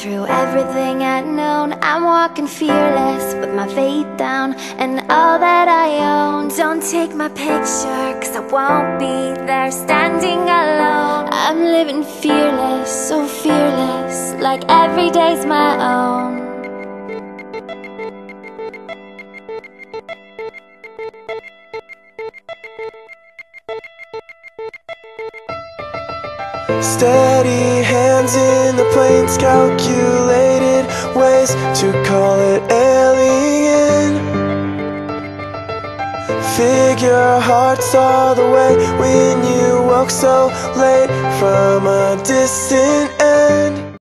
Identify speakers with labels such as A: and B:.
A: through everything I'd known. I'm walking fearless with my faith down And all that I own. Don't take my picture cause I won't be there standing alone. I'm living fearless, so fearless Like every day's my own
B: Steady hands in the planes, calculated ways to call it alien. Figure hearts all the way when you woke so late from a distant end.